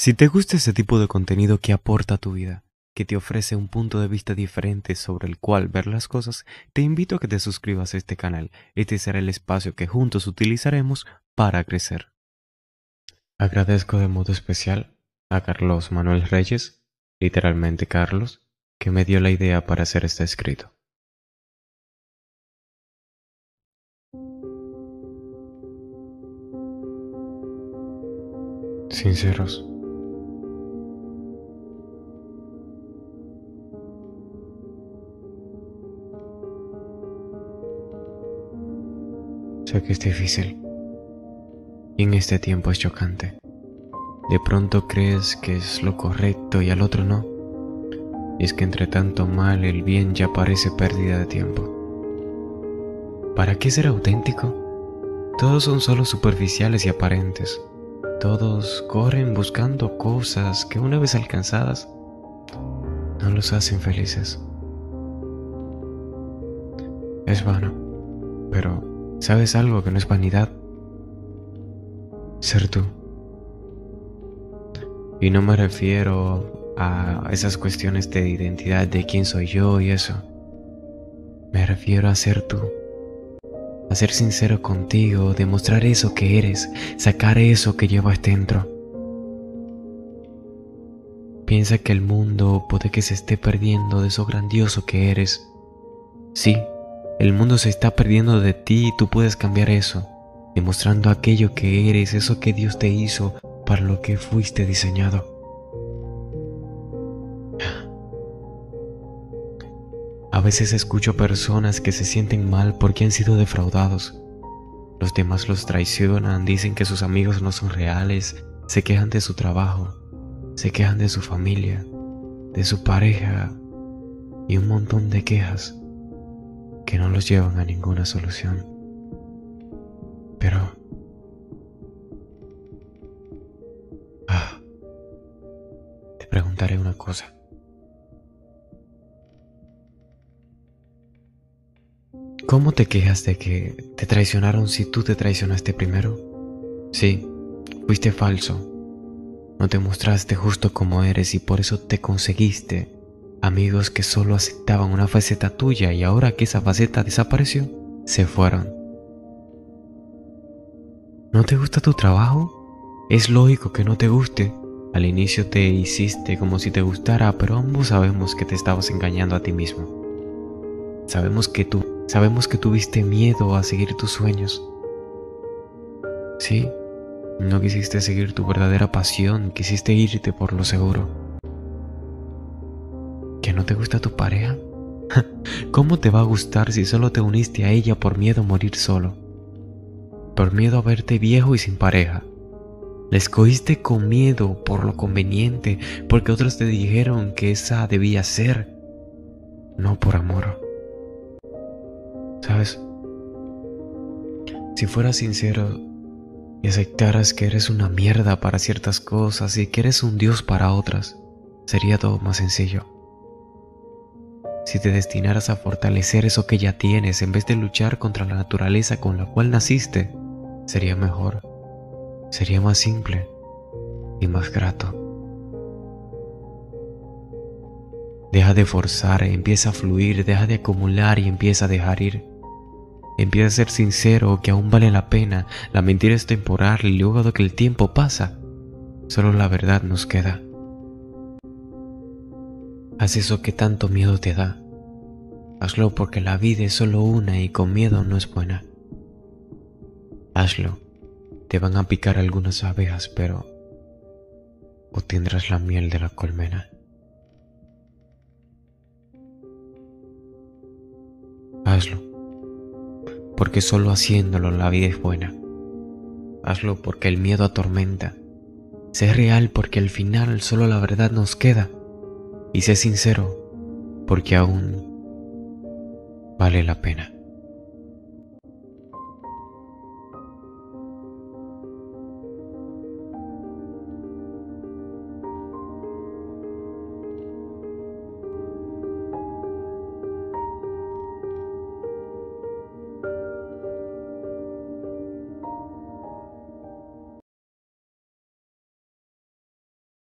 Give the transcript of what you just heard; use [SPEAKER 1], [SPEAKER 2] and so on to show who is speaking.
[SPEAKER 1] Si te gusta ese tipo de contenido que aporta a tu vida, que te ofrece un punto de vista diferente sobre el cual ver las cosas, te invito a que te suscribas a este canal. Este será el espacio que juntos utilizaremos para crecer. Agradezco de modo especial a Carlos Manuel Reyes, literalmente Carlos, que me dio la idea para hacer este escrito. Sinceros. Sé que es difícil y en este tiempo es chocante. De pronto crees que es lo correcto y al otro no. Y es que entre tanto mal el bien ya parece pérdida de tiempo. ¿Para qué ser auténtico? Todos son solo superficiales y aparentes. Todos corren buscando cosas que una vez alcanzadas no los hacen felices. Es vano, pero ¿Sabes algo que no es vanidad? Ser tú. Y no me refiero a esas cuestiones de identidad de quién soy yo y eso. Me refiero a ser tú. A ser sincero contigo, demostrar eso que eres, sacar eso que llevas dentro. Piensa que el mundo puede que se esté perdiendo de eso grandioso que eres. Sí, el mundo se está perdiendo de ti y tú puedes cambiar eso, demostrando aquello que eres, eso que Dios te hizo para lo que fuiste diseñado. A veces escucho personas que se sienten mal porque han sido defraudados. Los demás los traicionan, dicen que sus amigos no son reales, se quejan de su trabajo, se quejan de su familia, de su pareja y un montón de quejas que no los llevan a ninguna solución. Pero... Ah, te preguntaré una cosa. ¿Cómo te quejas de que te traicionaron si tú te traicionaste primero? Sí, fuiste falso. No te mostraste justo como eres y por eso te conseguiste Amigos que solo aceptaban una faceta tuya y ahora que esa faceta desapareció, se fueron. ¿No te gusta tu trabajo? Es lógico que no te guste. Al inicio te hiciste como si te gustara, pero ambos sabemos que te estabas engañando a ti mismo. Sabemos que tú, sabemos que tuviste miedo a seguir tus sueños. Sí, no quisiste seguir tu verdadera pasión, quisiste irte por lo seguro te gusta tu pareja? ¿Cómo te va a gustar si solo te uniste a ella por miedo a morir solo? Por miedo a verte viejo y sin pareja. La escogiste con miedo por lo conveniente, porque otros te dijeron que esa debía ser, no por amor. ¿Sabes? Si fueras sincero y aceptaras que eres una mierda para ciertas cosas y que eres un dios para otras, sería todo más sencillo si te destinaras a fortalecer eso que ya tienes en vez de luchar contra la naturaleza con la cual naciste, sería mejor, sería más simple y más grato. Deja de forzar, empieza a fluir, deja de acumular y empieza a dejar ir. Empieza a ser sincero que aún vale la pena, la mentira es temporal y luego de que el tiempo pasa, solo la verdad nos queda. Haz eso que tanto miedo te da. Hazlo porque la vida es solo una y con miedo no es buena. Hazlo. Te van a picar algunas abejas, pero obtendrás la miel de la colmena. Hazlo. Porque solo haciéndolo la vida es buena. Hazlo porque el miedo atormenta. Sé real porque al final solo la verdad nos queda y sé sincero, porque aún vale la pena.